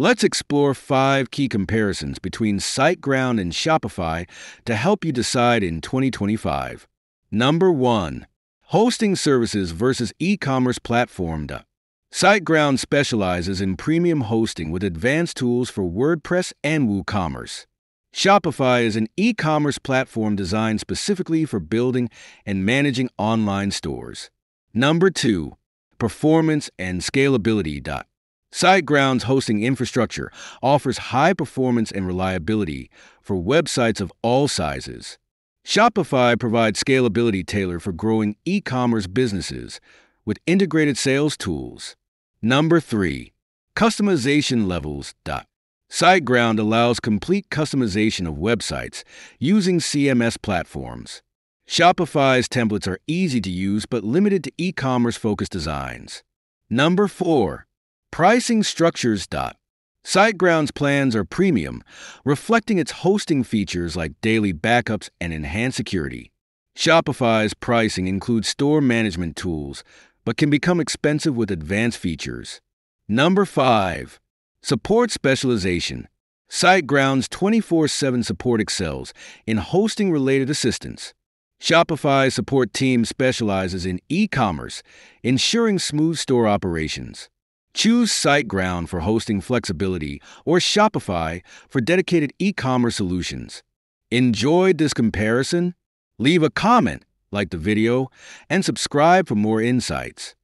Let's explore five key comparisons between SiteGround and Shopify to help you decide in 2025. Number one, hosting services versus e-commerce platform. SiteGround specializes in premium hosting with advanced tools for WordPress and WooCommerce. Shopify is an e commerce platform designed specifically for building and managing online stores. Number two, performance and scalability. SiteGround's hosting infrastructure offers high performance and reliability for websites of all sizes. Shopify provides scalability tailored for growing e commerce businesses with integrated sales tools. Number three, customization levels. SiteGround allows complete customization of websites using CMS platforms. Shopify's templates are easy to use but limited to e commerce focused designs. Number four, pricing structures. SiteGround's plans are premium, reflecting its hosting features like daily backups and enhanced security. Shopify's pricing includes store management tools, but can become expensive with advanced features. Number 5. Support Specialization. SiteGround's 24 7 support excels in hosting related assistance. Shopify's support team specializes in e commerce, ensuring smooth store operations. Choose SiteGround for hosting flexibility or Shopify for dedicated e commerce solutions. Enjoyed this comparison? Leave a comment, like the video, and subscribe for more insights.